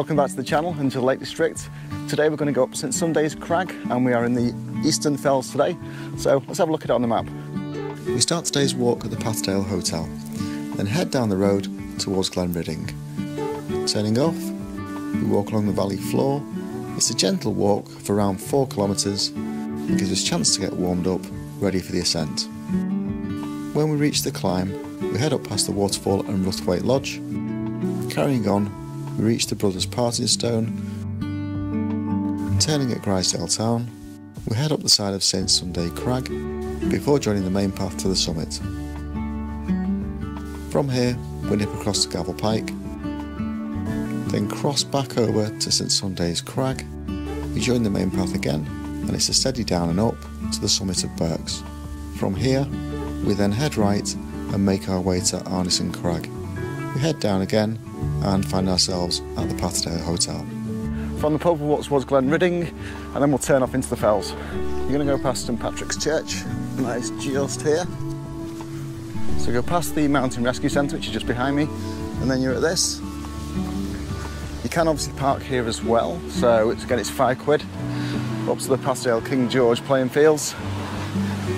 Welcome back to the channel and to Lake District. Today we're going to go up St Sundays Crag and we are in the Eastern Fells today. So let's have a look at it on the map. We start today's walk at the Patterdale Hotel, then head down the road towards Glenridding. Turning off, we walk along the valley floor. It's a gentle walk for around 4 kilometres and gives us a chance to get warmed up, ready for the ascent. When we reach the climb, we head up past the waterfall and Ruthwaite Lodge. Carrying on, we reach the Brothers Parting Stone. Turning at Grizedale Tarn, we head up the side of St Sunday Crag before joining the main path to the summit. From here, we nip across the Gavel Pike, then cross back over to St Sunday's Crag. We join the main path again, and it's a steady down and up to the summit of Birks. From here, we then head right and make our way to Arnison Crag. We head down again and find ourselves at the Patterdale Hotel. From the pub walk towards Glenridding and then we'll turn off into the fells. You're going to go past St Patrick's Church and that is just here. So go past the Mountain Rescue Centre which is just behind me and then you're at this. You can obviously park here as well so it's, again it's five quid up to the Patterdale King George playing fields.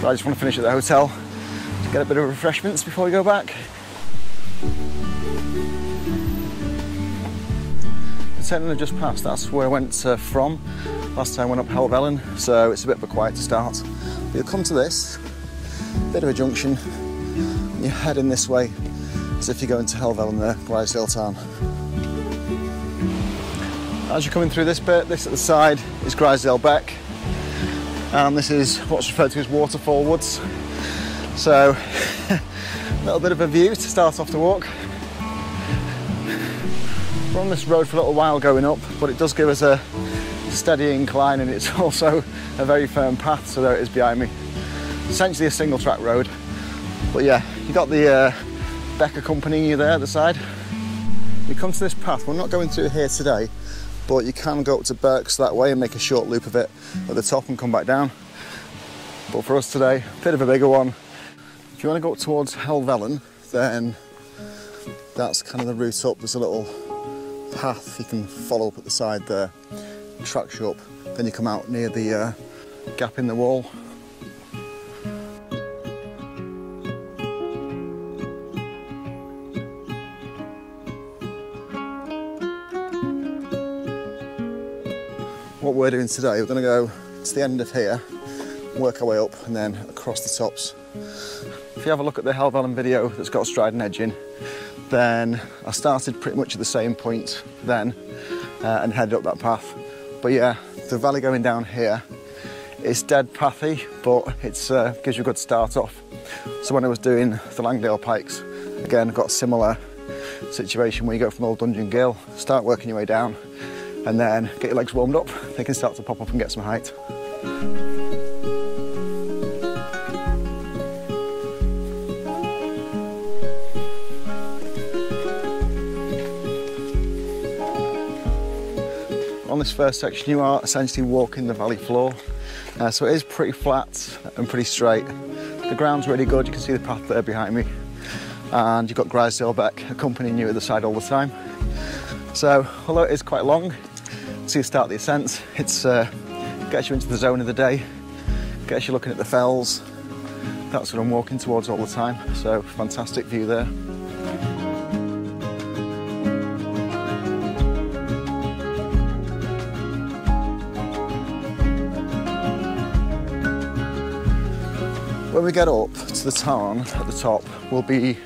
But I just want to finish at the hotel to get a bit of refreshments before we go back. The turning I just passed, that's where I went uh, from. Last time I went up Helvellyn, so it's a bit of a quieter start. But you'll come to this, bit of a junction, you're heading this way as if you're going to Helvellyn there, Grizedale Tarn. As you're coming through this bit, this at the side is Grizedale Beck, and this is what's referred to as Waterfall Woods. So, a little bit of a view to start off the walk. We're on this road for a little while going up, but it does give us a steady incline and it's also a very firm path, so there it is behind me. Essentially a single track road. But yeah, you got the uh, Beck accompanying you there at the side. You come to this path, we're not going through here today, but you can go up to Birks that way and make a short loop of it at the top and come back down. But for us today, a bit of a bigger one. If you want to go up towards Helvellyn, then that's kind of the route up. There's a little path you can follow up at the side there, tracks you up, then you come out near the uh, gap in the wall. What we're doing today, we're going to go to the end of here, work our way up and then across the tops. If you have a look at the Helvellyn video that's got Striding Edge in, then I started pretty much at the same point then uh, and headed up that path. But yeah, the valley going down here, it's dead pathy, but it uh, gives you a good start off. So when I was doing the Langdale Pikes, again, got a similar situation where you go from Old Dungeon Gill, start working your way down, and then get your legs warmed up, they can start to pop up and get some height. This first section you are essentially walking the valley floor. Uh, so it is pretty flat and pretty straight. The ground's really good. You can see the path there behind me. And you've got Grizedale Beck accompanying you at the side all the time. So although it is quite long to you start the ascent it's uh, gets you into the zone of the day gets you looking at the fells. That's what I'm walking towards all the time. So fantastic view there When we get up to the tarn at the top, we'll be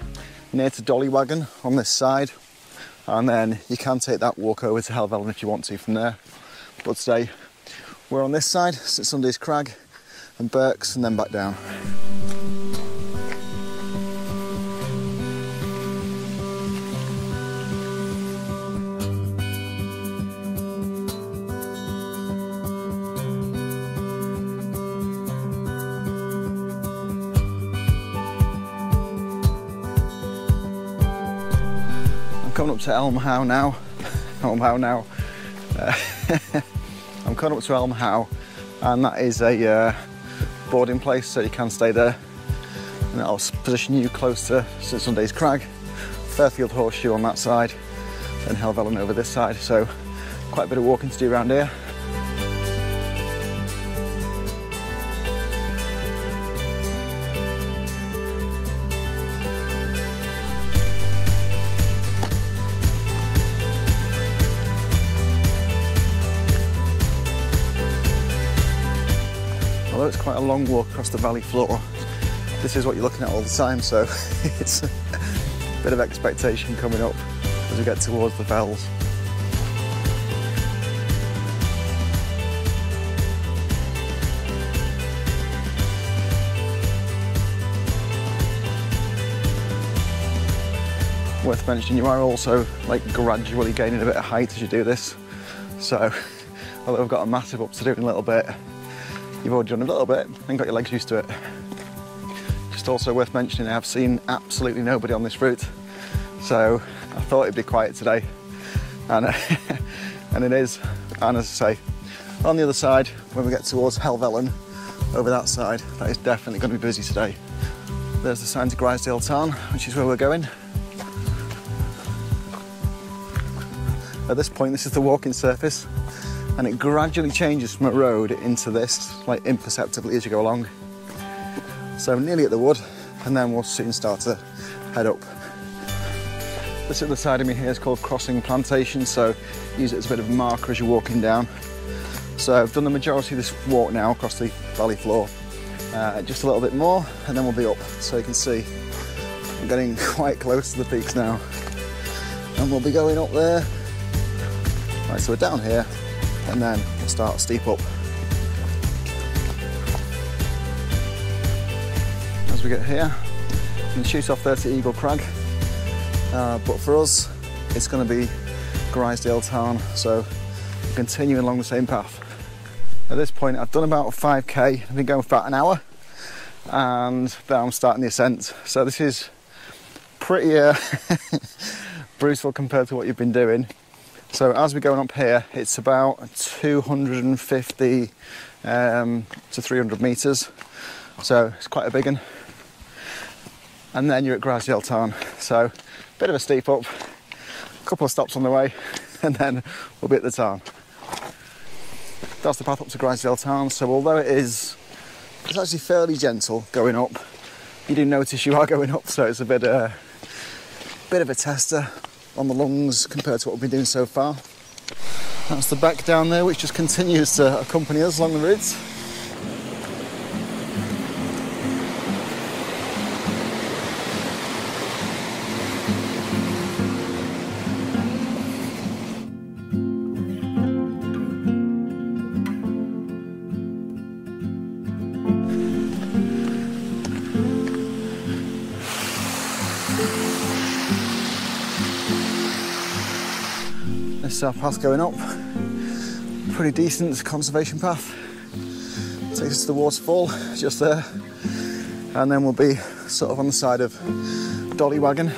near to Dollywagon on this side, and then you can take that walk over to Helvellyn if you want to from there. But today, we're on this side, St Sunday's Crag and Birks, and then back down. To Elm now. Elm How now. Uh, I'm coming up to Elm How and that is a uh, boarding place so you can stay there and that'll position you close to St Sunday's Crag, Fairfield Horseshoe on that side and Helvellyn over this side. So quite a bit of walking to do around here. Quite a long walk across the valley floor, this is what you're looking at all the time, so it's a bit of expectation coming up as we get towards the fells. Worth mentioning, you are also like gradually gaining a bit of height as you do this. So, although I've got a massive up to do in a little bit, you've already done a little bit and got your legs used to it. Just also worth mentioning, I have seen absolutely nobody on this route, so I thought it'd be quiet today, and, and it is. And as I say, on the other side, when we get towards Helvellyn, over that side, that is definitely going to be busy today. There's the sign to Grizedale Tarn, which is where we're going. At this point, this is the walking surface and it gradually changes from a road into this, like imperceptibly as you go along. So we're nearly at the wood, and then we'll soon start to head up. This at the side of me here is called Crossing Plantation, so use it as a bit of a marker as you're walking down. So I've done the majority of this walk now across the valley floor. Uh, just a little bit more, and then we'll be up. So you can see I'm getting quite close to the peaks now. And we'll be going up there. Right, so we're down here, and then we'll start steep up. As we get here, you can shoot off there to Eagle Crag, uh, but for us, it's going to be Grizedale Tarn, so continuing along the same path. At this point, I've done about 5k, I've been going for about an hour, and then I'm starting the ascent. So this is pretty uh, brutal compared to what you've been doing. So as we're going up here, it's about 250 um, to 300 metres. So it's quite a big one. And then you're at Tarn. So a bit of a steep up, a couple of stops on the way, and then we'll be at the tarn. That's the path up to Tarn. So although it is, it's actually fairly gentle going up, you do notice you are going up, so it's a bit, uh, bit of a tester on the lungs compared to what we've been doing so far. That's the beck down there, which just continues to accompany us along the route. Path going up, pretty decent conservation path. Takes us to the waterfall just there, and then we'll be sort of on the side of Dolly Wagon.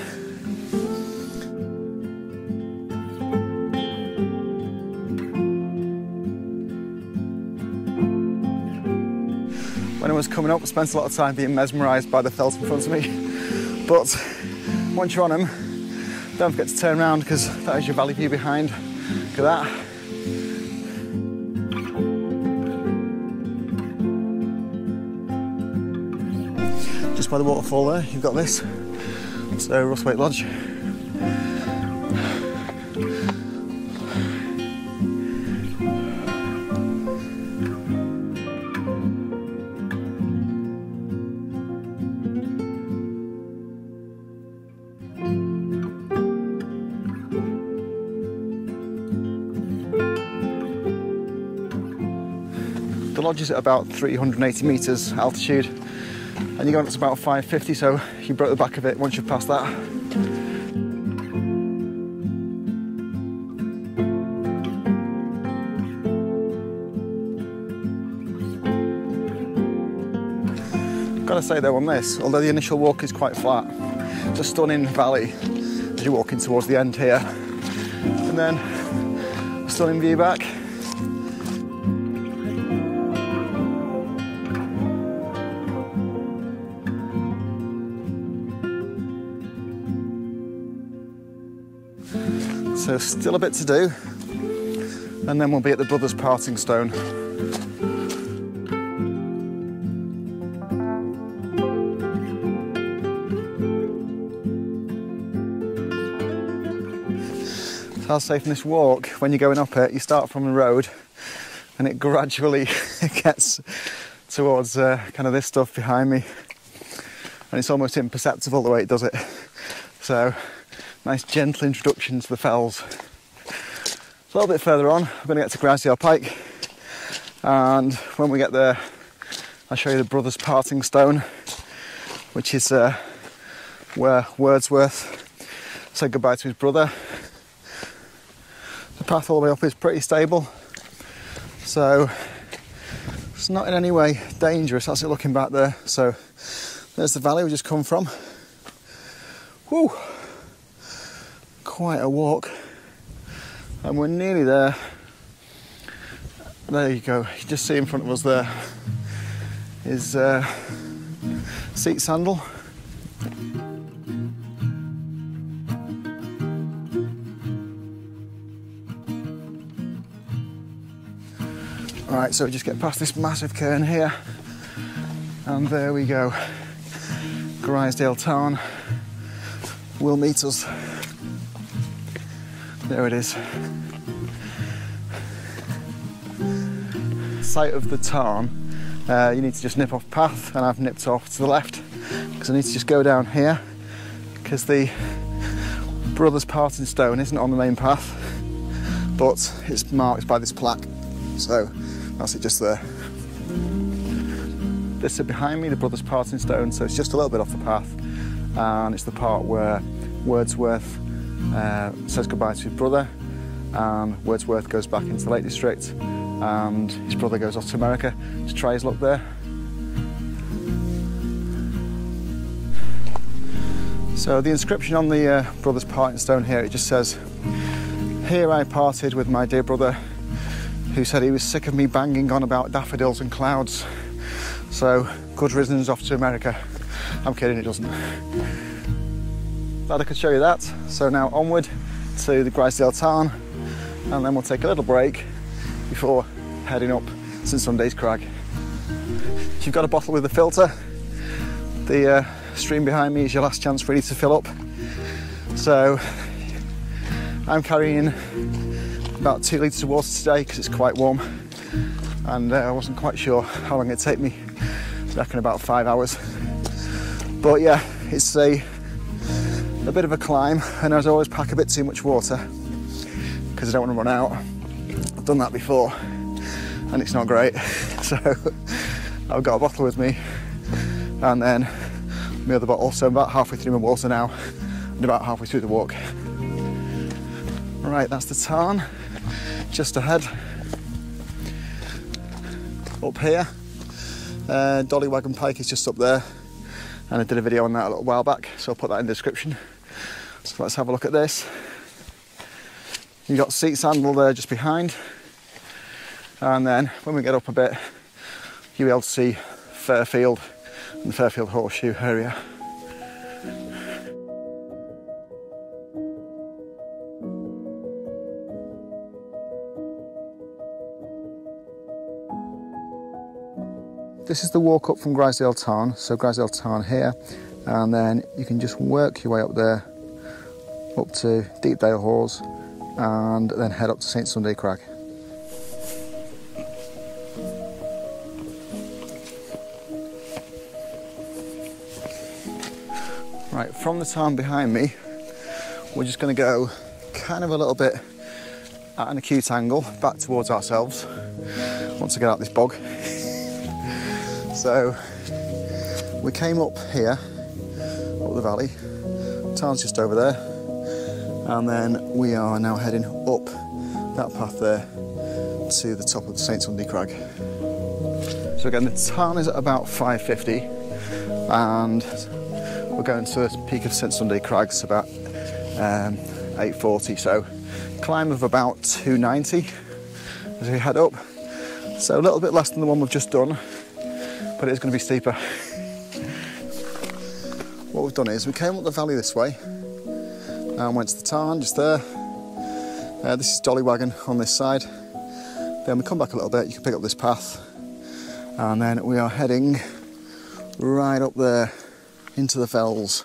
When I was coming up, I spent a lot of time being mesmerised by the fells in front of me, but once you're on them, don't forget to turn around because that is your valley view behind. At that. Just by the waterfall there, you've got this. It's uh, So Ruthwaite Lodge. The lodge is at about 380 metres altitude and you're going up to about 550 so you broke the back of it once you've passed that. Gotta say though on this, although the initial walk is quite flat, it's a stunning valley as you're walking towards the end here. And then a stunning view back. So still a bit to do, and then we'll be at the Brothers Parting Stone. I'll say from this walk, when you're going up it, you start from the road and it gradually gets towards uh, kind of this stuff behind me and it's almost imperceptible the way it does it. So nice gentle introduction to the fells. A little bit further on, we're going to get to Grizedale Pike and when we get there I'll show you the Brothers Parting Stone which is uh, where Wordsworth said goodbye to his brother. The path all the way up is pretty stable so it's not in any way dangerous, that's it looking back there. So there's the valley we just come from. Whew, quite a walk. And we're nearly there. There you go, you just see in front of us there is uh, seat sandal. Right, so we just get past this massive cairn here, and there we go. Grizedale Tarn will meet us. There it is. Site of the Tarn, uh, you need to just nip off path, and I've nipped off to the left because I need to just go down here because the Brothers Parting Stone isn't on the main path, but it's marked by this plaque. So that's it just there. This is behind me, the Brothers Parting Stone, so it's just a little bit off the path. And it's the part where Wordsworth uh, says goodbye to his brother, and Wordsworth goes back into the Lake District, and his brother goes off to America to try his luck there. So the inscription on the uh, Brothers Parting Stone here, it just says, Here I parted with my dear brother who said he was sick of me banging on about daffodils and clouds. So, good riddance off to America. I'm kidding, it doesn't. Glad I could show you that. So now onward to the Grizedale Tarn, and then we'll take a little break before heading up St Sunday's Crag. If you've got a bottle with a filter, the uh, stream behind me is your last chance really to fill up. So I'm carrying about two litres of water today because it's quite warm and uh, I wasn't quite sure how long it'd take me. I reckon about five hours. But yeah, it's a, a bit of a climb and as always pack a bit too much water because I don't want to run out. I've done that before and it's not great. So I've got a bottle with me and then my other bottle. So I'm about halfway through my water now and about halfway through the walk. Right, that's the tarn just ahead. Up here, uh, Dolly Wagon Pike is just up there, and I did a video on that a little while back, so I'll put that in the description. So let's have a look at this. You've got Seat Sandal there just behind, and then when we get up a bit, you'll be able to see Fairfield and the Fairfield Horseshoe area. This is the walk up from Grizedale Tarn, so Grizedale Tarn here, and then you can just work your way up there, up to Deepdale Hause, and then head up to St Sunday Crag. Right, from the tarn behind me, we're just going to go kind of a little bit at an acute angle back towards ourselves once I get out this bog. So we came up here, up the valley. Tarn's just over there, and then we are now heading up that path there to the top of the St Sunday Crag. So again, the Tarn is at about 550, and we're going to the peak of St Sunday Crags about um, 840. So climb of about 290 as we head up. So a little bit less than the one we've just done, but it's going to be steeper. what we've done is we came up the valley this way and went to the tarn just there Uh, this is Dolly Wagon on this side. Then we come back a little bit, you can pick up this path, and then we are heading right up there into the fells.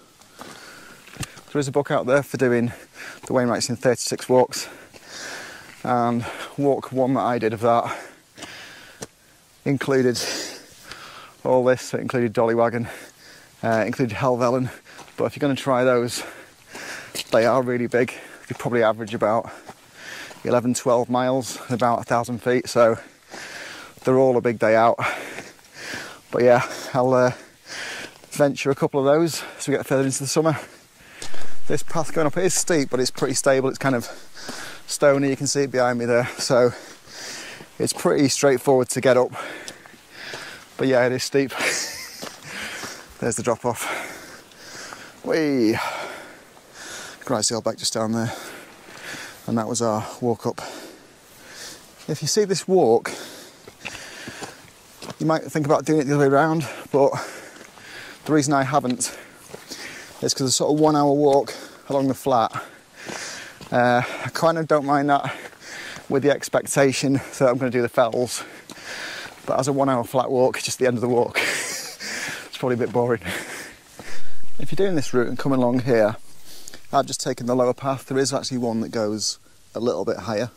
There is a book out there for doing the Wainwrights in 36 walks, and walk one that I did of that included all this. So it included Dolly Wagon, uh, included Helvellyn, but if you're going to try those, they are really big. They probably average about 11, 12 miles, about a thousand feet, so they're all a big day out. But yeah, I'll uh, venture a couple of those as we get further into the summer. This path going up it is steep, but it's pretty stable. It's kind of stony. You can see it behind me there, so it's pretty straightforward to get up. But yeah, it is steep. There's the drop off. Whee! Grassy back just down there. And that was our walk up. If you see this walk, you might think about doing it the other way around, but the reason I haven't is because it's sort of one hour walk along the flat. Uh, I kind of don't mind that with the expectation that I'm going to do the fells, but as a one hour flat walk, just the end of the walk, it's probably a bit boring. If you're doing this route and coming along here, I've just taken the lower path. There is actually one that goes a little bit higher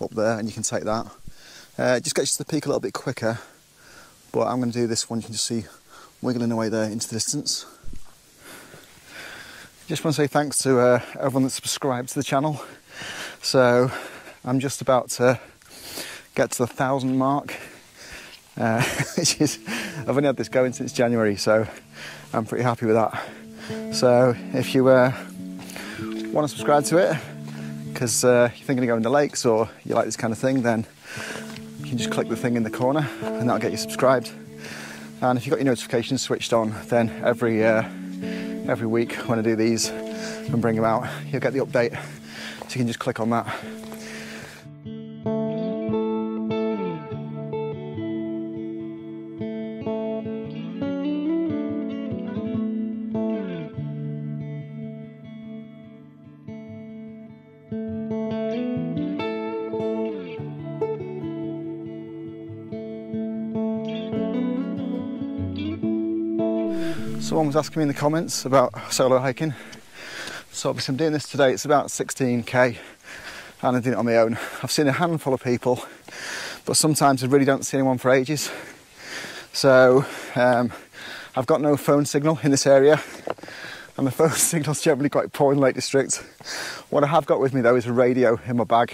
up there, and you can take that. Uh, it just gets you to the peak a little bit quicker, but I'm going to do this one. You can just see wiggling away there into the distance. Just want to say thanks to uh, everyone that's subscribed to the channel. So I'm just about to get to the thousand mark, uh, which is I've only had this going since January, so I'm pretty happy with that. So if you uh, want to subscribe to it because uh, you're thinking of going to the lakes or you like this kind of thing, then you can just click the thing in the corner and that'll get you subscribed. And if you've got your notifications switched on, then every uh, every week when I do these and bring them out, you'll get the update. So you can just click on that. Someone was asking me in the comments about solo hiking. So obviously I'm doing this today, it's about 16k and I'm doing it on my own. I've seen a handful of people, but sometimes I really don't see anyone for ages. So um, I've got no phone signal in this area and the phone signal's generally quite poor in Lake District. What I have got with me though is a radio in my bag.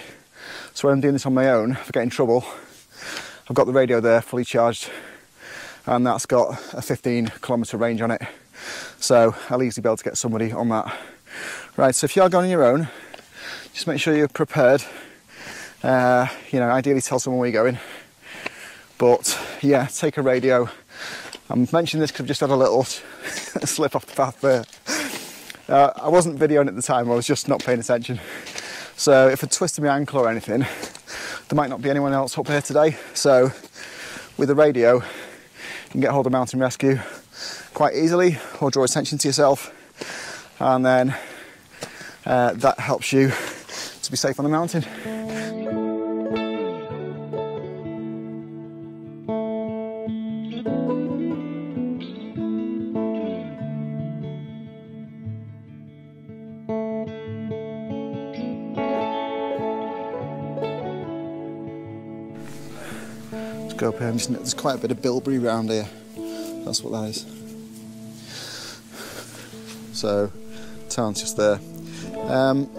So when I'm doing this on my own, if I get in trouble, I've got the radio there fully charged and that's got a 15 kilometre range on it. So I'll easily be able to get somebody on that. Right, so if you are going on your own, just make sure you're prepared. Uh, you know, ideally tell someone where you're going. But yeah, take a radio. I'm mentioning this because I've just had a little slip off the path there. Uh, I wasn't videoing at the time, I was just not paying attention. So if I twisted my ankle or anything, there might not be anyone else up here today. So with the radio, can get hold of mountain rescue quite easily or draw attention to yourself and then uh, that helps you to be safe on the mountain. There's quite a bit of bilberry around here. That's what that is. So, tarn's just there. Um,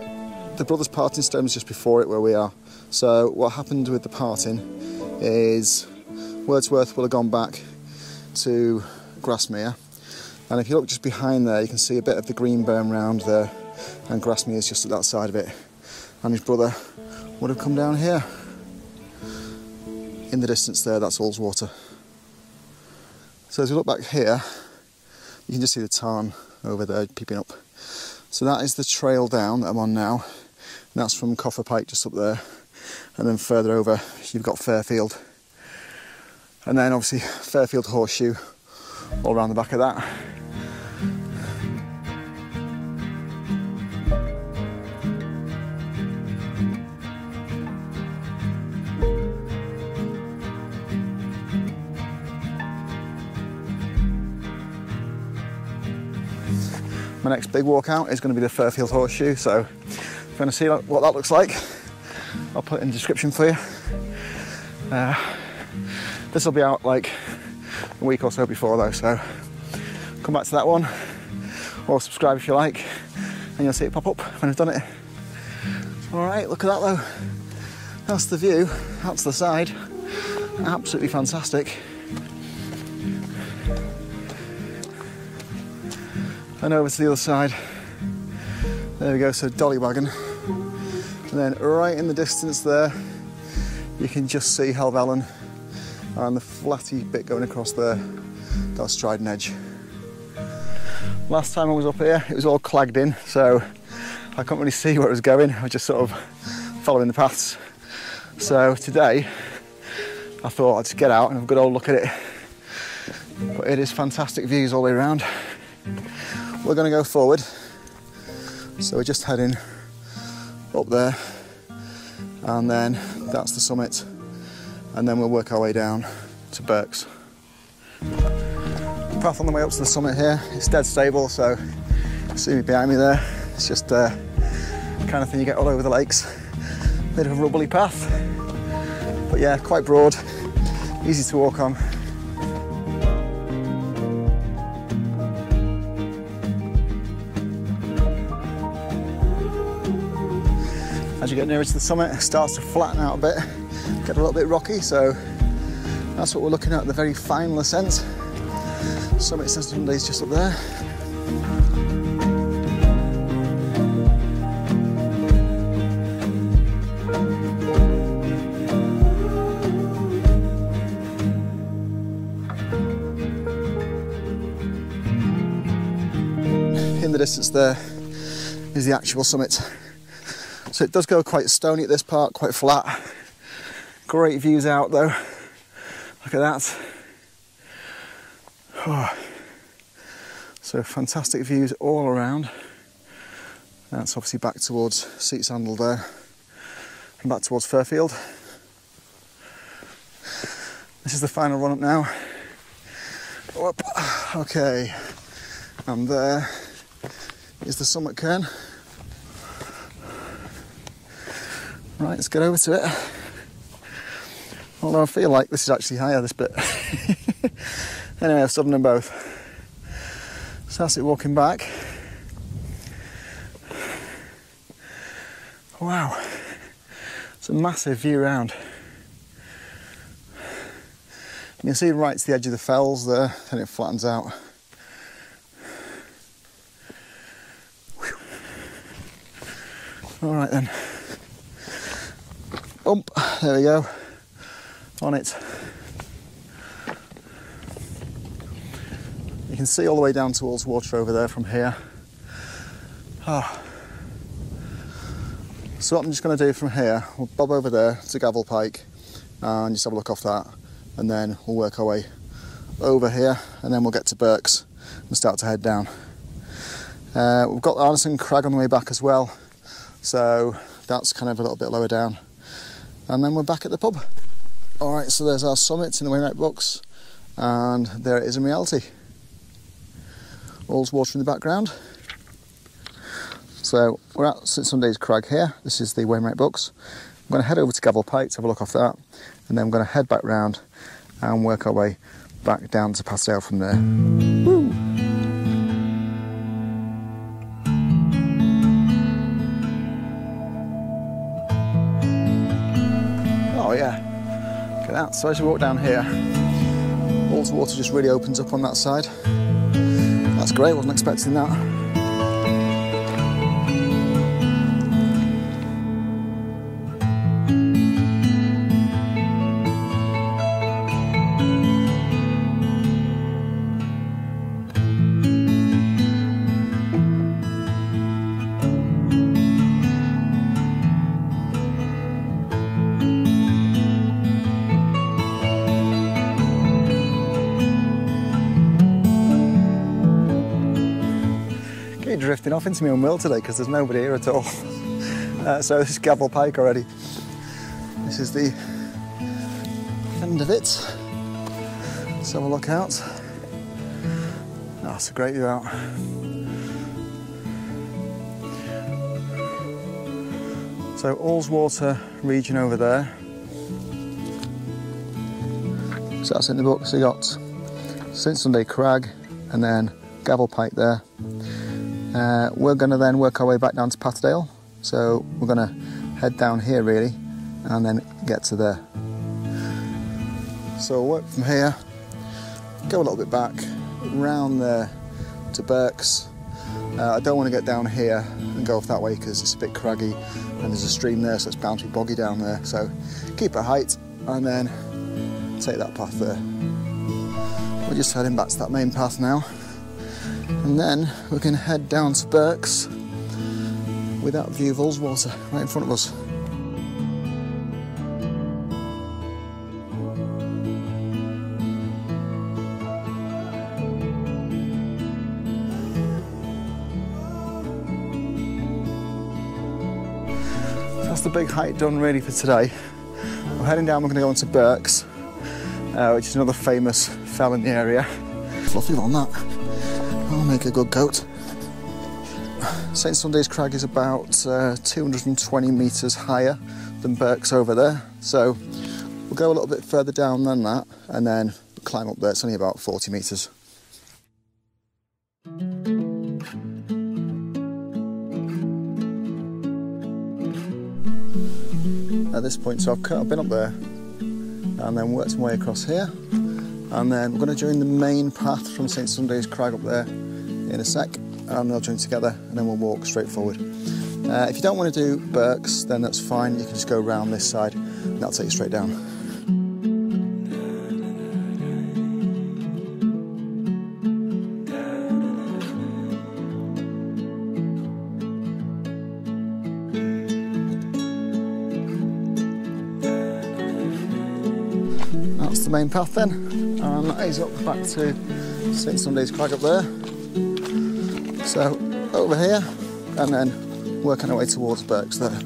the brothers' parting stone is just before it, where we are. So, what happened with the parting is Wordsworth will have gone back to Grasmere, and if you look just behind there, you can see a bit of the green berm round there, and Grasmere is just at that side of it. And his brother would have come down here. In the distance there, that's Ullswater. So as we look back here, you can just see the tarn over there peeping up. So that is the trail down that I'm on now. And that's from Cofa Pike just up there. And then further over, you've got Fairfield. And then obviously Fairfield Horseshoe all around the back of that. Next big walkout is going to be the Fairfield Horseshoe, so if you want to see what that looks like, I'll put it in the description for you. Uh, this will be out like a week or so before though, so come back to that one or subscribe if you like and you'll see it pop up when I've done it. Alright, look at that though. That's the view, that's the side. Absolutely fantastic. And over to the other side. There we go, so dolly wagon. And then right in the distance there, you can just see Helvellyn and the flatty bit going across there, that's Striding Edge. Last time I was up here, it was all clagged in, so I couldn't really see where it was going. I was just sort of following the paths. So today, I thought I'd just get out and have a good old look at it. But it is fantastic views all the way around. We're going to go forward. So we're just heading up there, and then that's the summit, and then we'll work our way down to Birks. Path on the way up to the summit here, it's dead stable, so see me behind me there. It's just uh, kind of thing you get all over the lakes. Bit of a rubbly path, but yeah, quite broad, easy to walk on. As you get nearer to the summit, it starts to flatten out a bit, get a little bit rocky, so that's what we're looking at, the very final ascent. Summit St Sundays just up there. In the distance there is the actual summit. So it does go quite stony at this part, quite flat. Great views out though. Look at that. Oh. So fantastic views all around. That's obviously back towards Seat Sandal there and back towards Fairfield. This is the final run up now. Whoop. Okay, and there is the summit cairn. Right, let's get over to it. Although I feel like this is actually higher, this bit. anyway, I've stood them both. So that's it walking back. Wow, it's a massive view round. You can see right to the edge of the fells there, and it flattens out. All right then. There we go. On it. You can see all the way down towards water over there from here. Oh. So what I'm just going to do from here, we'll bob over there to Gavel Pike and just have a look off that and then we'll work our way over here and then we'll get to Birks and start to head down. Uh, we've got Arnison Crag on the way back as well, so that's kind of a little bit lower down. And then we're back at the pub. All right, so there's our summit in the Wainwright books, and there it is in reality. Ullswater in the background. So we're at St Sunday's Crag here. This is the Wainwright books. I'm going to head over to Gavel Pike to have a look off that, and then I'm going to head back round and work our way back down to Patterdale from there. Woo! So as you walk down here, all the water just really opens up on that side. That's great, wasn't expecting that. drifting off into me own Will today because there's nobody here at all. Uh, so this is Gavel Pike already. This is the end of it. Let's have a look out. That's oh, a great view out. So Ullswater region over there. So that's in the book. So you got St Sunday Crag and then Gavel Pike there. Uh, we're going to then work our way back down to Patterdale. So we're going to head down here really and then get to there. So we'll work from here, go a little bit back, round there to Birks. Uh, I don't want to get down here and go off that way because it's a bit craggy and there's a stream there so it's bound to be boggy down there. So keep a height and then take that path there. We're just heading back to that main path now and then we can head down to Birks with that view of Ullswater right in front of us. That's the big hike done really for today. We're heading down, we're going to go on to Birks, uh, which is another famous fell in the area. Fluffy on that. Make a good coat. St Sunday's Crag is about uh, 220 metres higher than Birks over there, so we'll go a little bit further down than that and then climb up there. It's only about 40 metres. At this point, so I've, I've been up there and then worked my way across here and then we're going to join the main path from St Sunday's Crag up there in a sec and they'll join together and then we'll walk straight forward. Uh, if you don't want to do Birks then that's fine, you can just go around this side and that'll take you straight down. That's the main path then, and that is up back to St Sunday's Crag up there. So over here, and then working our way towards Birks there.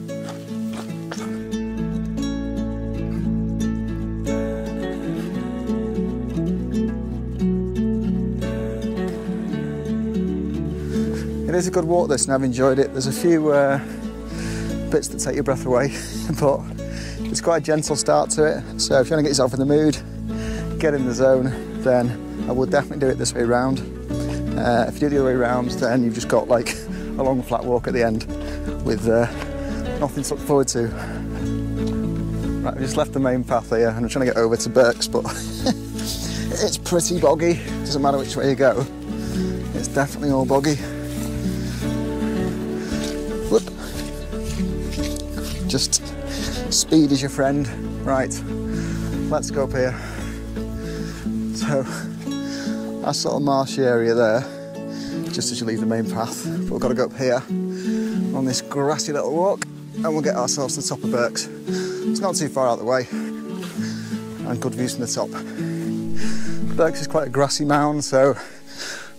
It is a good walk this and I've enjoyed it. There's a few uh, bits that take your breath away, but it's quite a gentle start to it. So if you want to get yourself in the mood, get in the zone, then I would definitely do it this way round. Uh, if you do the other way around, then you've just got like a long flat walk at the end with uh, nothing to look forward to. Right, we just left the main path here and I'm trying to get over to Birks, but it's pretty boggy. Doesn't matter which way you go. It's definitely all boggy. Whoop. Just speed is your friend. Right, let's go up here. So, that's sort of marshy area there, just as you leave the main path. But we've got to go up here on this grassy little walk and we'll get ourselves to the top of Birks. It's not too far out of the way and good views from the top. Birks is quite a grassy mound, so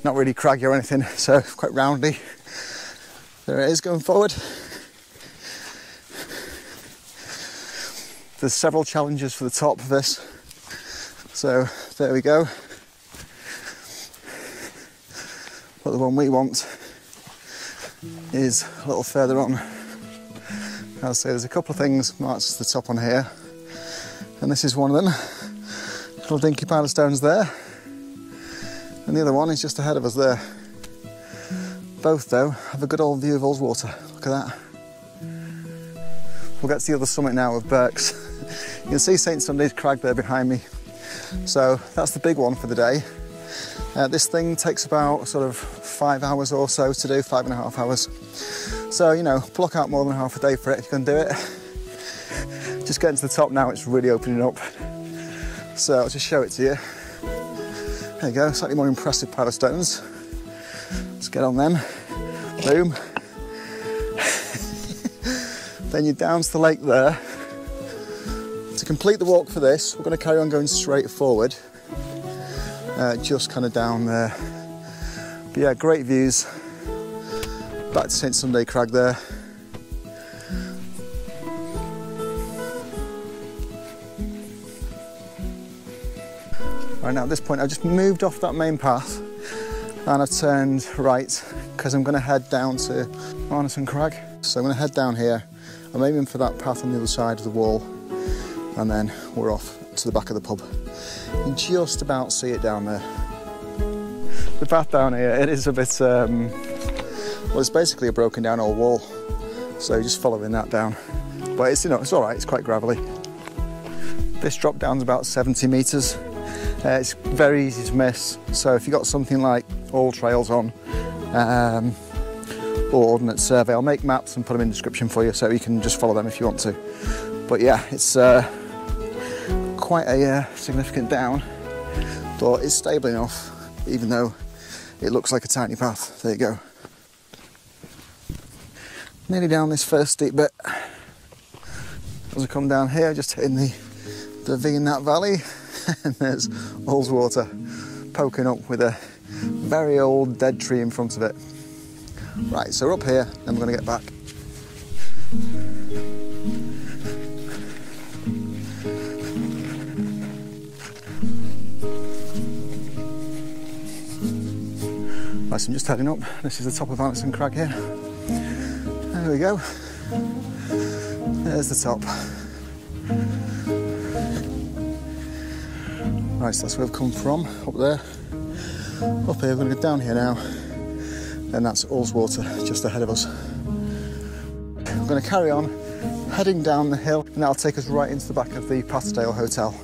not really craggy or anything, so quite roundy. There it is going forward. There's several challenges for the top of this. So there we go. But the one we want is a little further on. I'll say there's a couple of things marked at the top on here, and this is one of them. Little dinky pile of stones there, and the other one is just ahead of us there. Both, though, have a good old view of Ullswater. Look at that. We'll get to the other summit now of Birks. you can see St Sunday's Crag there behind me. So that's the big one for the day. Uh, this thing takes about sort of five hours or so to do, five and a half hours. So, you know, block out more than half a day for it if you can do it. Just getting to the top now, it's really opening up. So I'll just show it to you. There you go, slightly more impressive pile of stones. Let's get on them. Boom. then you're down to the lake there. To complete the walk for this, we're going to carry on going straight forward, uh, just kind of down there. But yeah, great views. Back to St Sunday Crag there. Right now, at this point, I've just moved off that main path and I've turned right because I'm going to head down to Arnison Crag. So I'm going to head down here I'm aiming for that path on the other side of the wall and then we're off to the back of the pub. You just about see it down there. The path down here, it is a bit, um, well it's basically a broken down old wall. So just following that down. But it's, you know, it's all right, it's quite gravelly. This drop down's about 70 metres. Uh, it's very easy to miss. So if you've got something like AllTrails on, um, or Ordnance Survey. I'll make maps and put them in the description for you so you can just follow them if you want to. But yeah, it's uh, quite a uh, significant down, but it's stable enough, even though it looks like a tiny path. There you go. Nearly down this first steep bit. As I come down here, just hitting the, the V in that valley, and there's Ullswater poking up with a very old dead tree in front of it. Right, so we're up here, then we're going to get back. I'm just heading up. This is the top of Arnison Crag here. There we go. There's the top. Right, so that's where we've come from, up there. Up here, we're going to go down here now and that's Ullswater just ahead of us. We're going to carry on heading down the hill and that'll take us right into the back of the Patterdale Hotel.